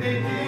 You.